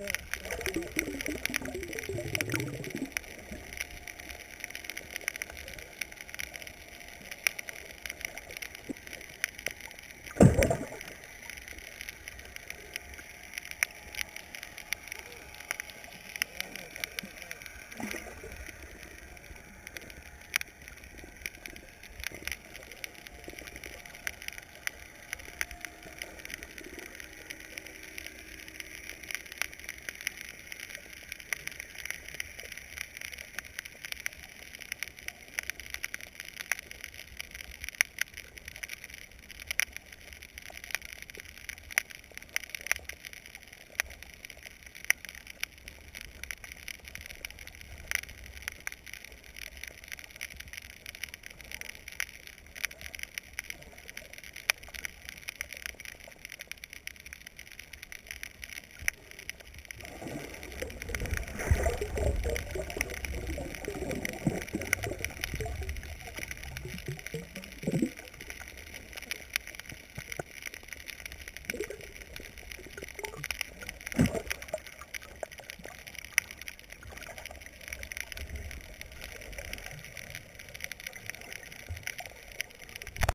there.